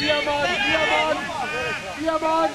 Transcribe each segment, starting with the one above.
بیابان بیابان بیابان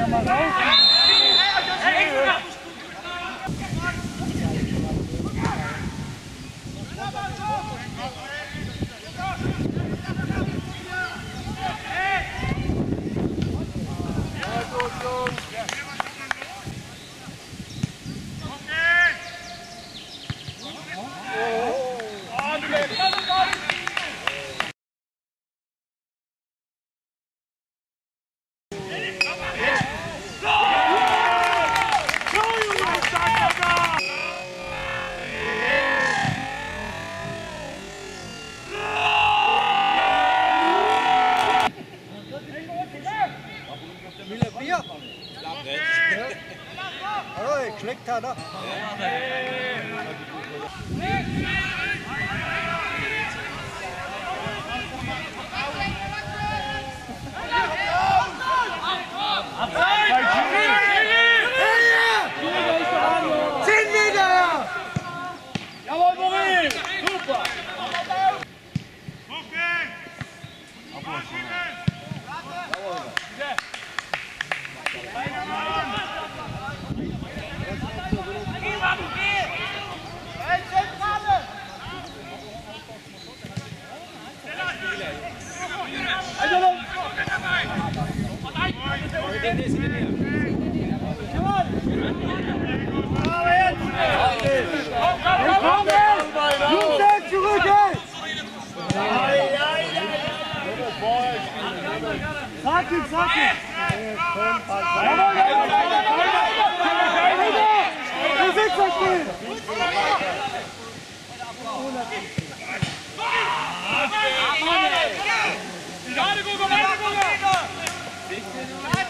Nummer 11. 아. Sakin sakin. Jawohl, jawohl. Gesicht verspielen.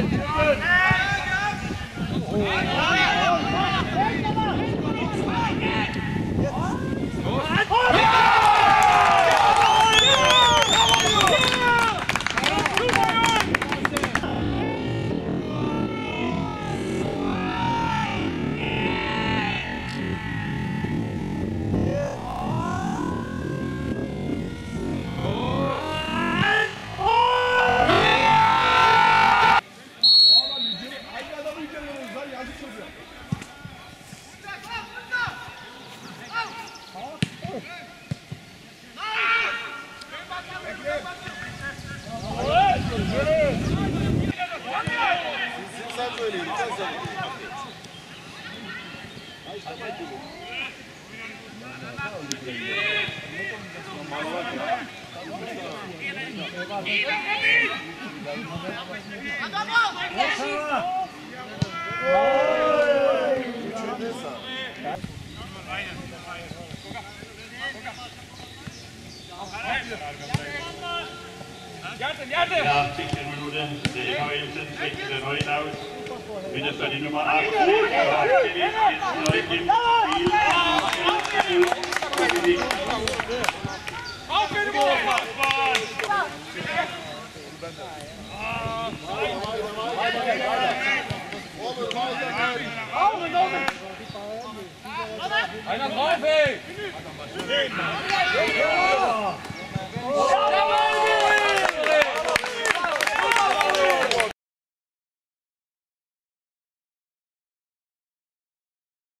Good, good. Hjertet, hjertet! Ja, sikkerhuden. Det har ikke sikkerhuden høyt av. für die Nummer 8. Neu im Spiel. Auf in den! Einer drauf, ey!